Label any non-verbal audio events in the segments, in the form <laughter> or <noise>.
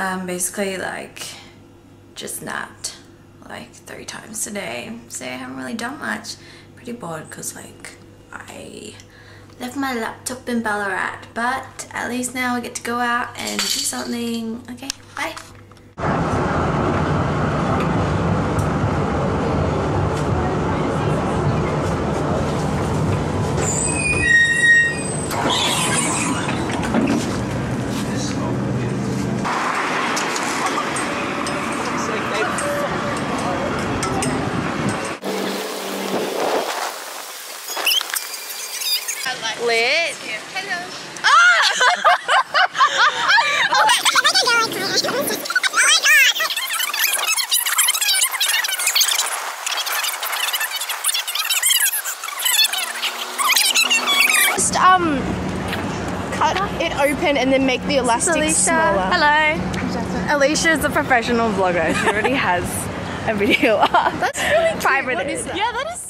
um, basically like just napped like three times today. So I haven't really done much. Pretty bored because like I left my laptop in Ballarat. But at least now I get to go out and do something. Okay, bye. Lit. <laughs> Just um cut it open and then make the elastic smaller. Hello. Alicia is a professional vlogger. She already has a video up. That's really Five cute. Minutes. that? Yeah, that is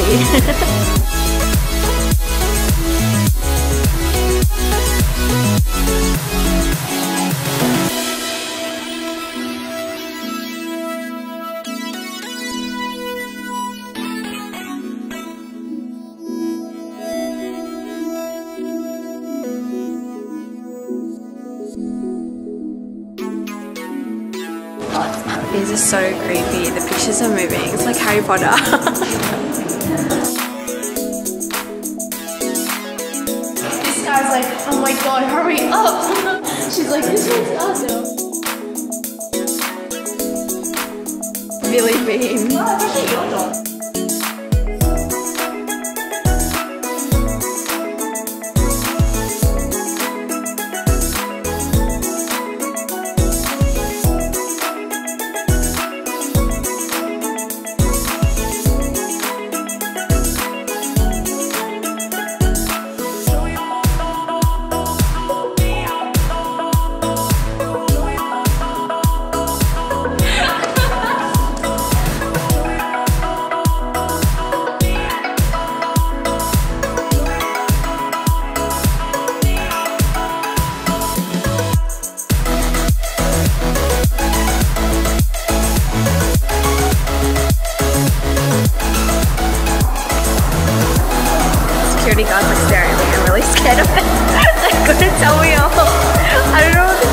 Guilty. These are so creepy. The pictures are moving. It's like Harry Potter. <laughs> This guy's like, oh my god, hurry up. <laughs> She's like, It. Gonna tell me off. I don't know to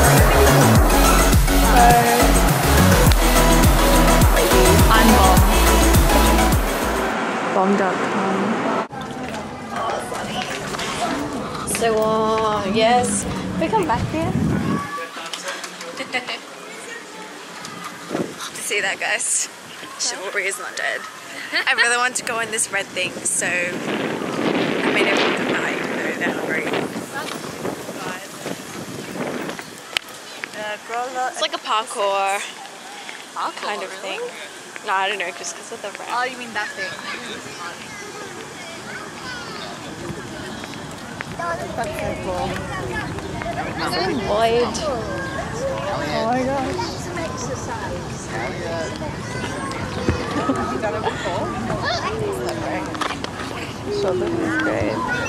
I'm bomb. So warm, yes. We come back here. Uh, <laughs> to See that, guys? Chivalry is not dead. <laughs> I really want to go on this red thing, so I made everyone buy, even though they're hungry. It's like a parkour Parkour, kind of really? thing. No, I don't know, just because of the Oh, you mean that thing? Void. Oh my gosh. So this is great.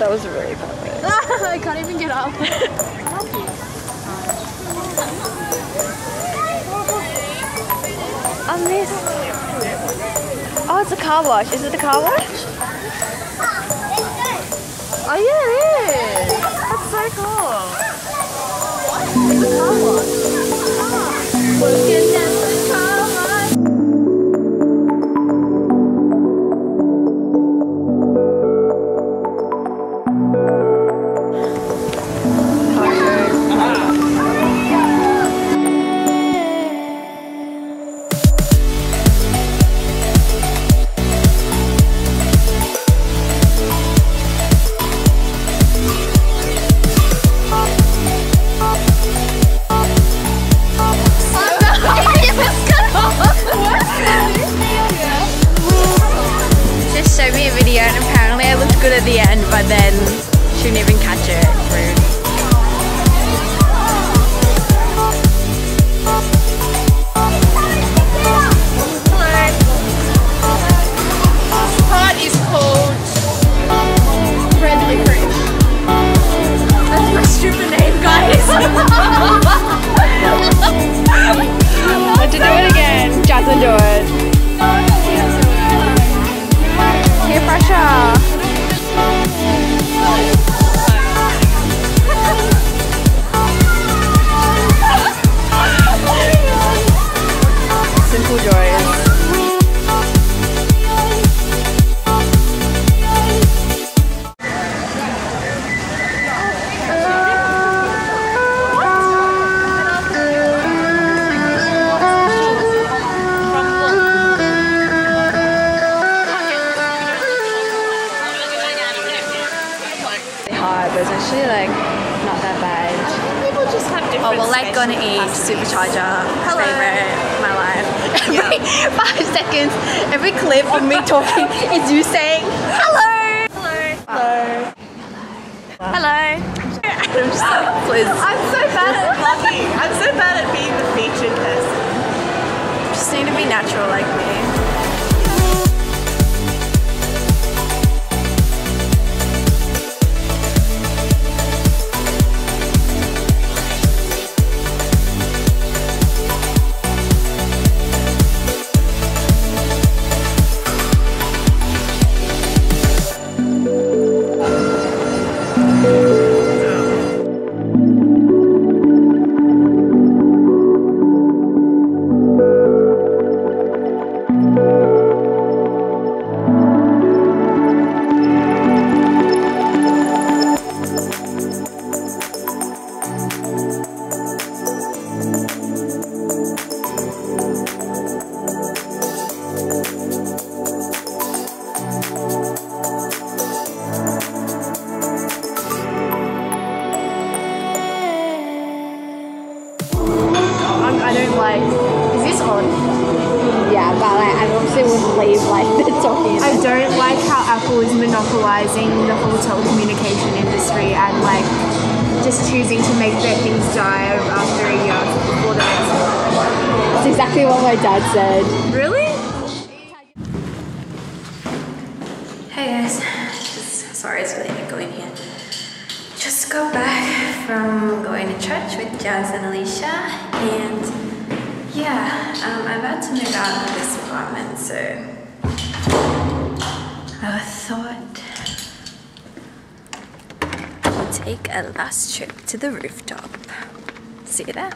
That was really perfect. <laughs> I can't even get up. <laughs> On this. Oh, it's a car wash. Is it the car wash? Oh yeah, it is. That's so cool. Just but then she didn't even catch it. Supercharger. Favorite my life. Every <laughs> five seconds, every clip of me talking is you saying hello. Hello. Hello. Hello. I'm just so pleased. I'm so bad at vlogging. I'm so bad at being the featured person. Just need to be natural like me. Obviously wouldn't leave like <laughs> the talking. I don't like how Apple is monopolizing the whole telecommunication industry and like just choosing to make their things die after a year before the next one. That's exactly what my dad said. Really? Hey guys, just sorry it's really echoing here. Just got back from going to church with Jazz and Alicia, and yeah, um, I'm about to move out of this apartment, so I thought we'll take a last trip to the rooftop. See you there.